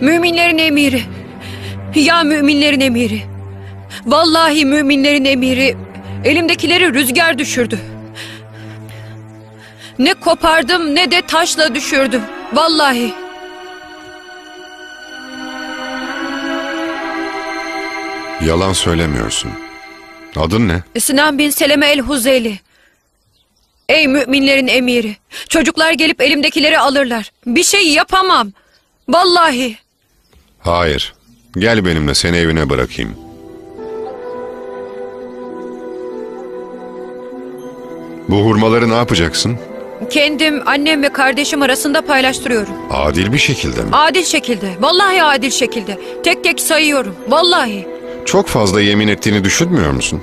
müminlerin emiri. Ya müminlerin emiri. Vallahi müminlerin emiri elimdekileri rüzgar düşürdü. Ne kopardım ne de taşla düşürdüm. Vallahi. Yalan söylemiyorsun. Adın ne? Sinan bin Seleme el-Huzeyli. Ey müminlerin emiri. Çocuklar gelip elimdekileri alırlar. Bir şey yapamam. Vallahi. Hayır. Gel benimle seni evine bırakayım. Bu hurmaları ne yapacaksın? Kendim, annem ve kardeşim arasında paylaştırıyorum. Adil bir şekilde mi? Adil şekilde. Vallahi adil şekilde. Tek tek sayıyorum. Vallahi. Çok fazla yemin ettiğini düşünmüyor musun?